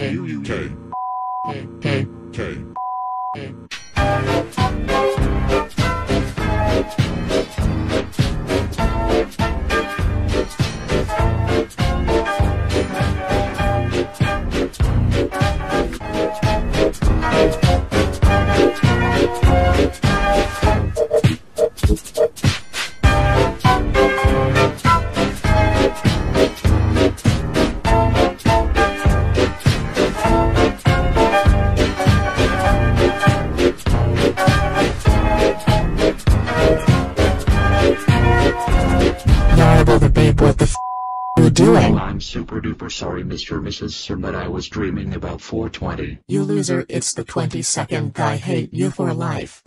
U U K. K. K. you doing? I'm super duper sorry, Mr. Mrs. Sir, but I was dreaming about 420. You loser, it's the 22nd, I hate you for life.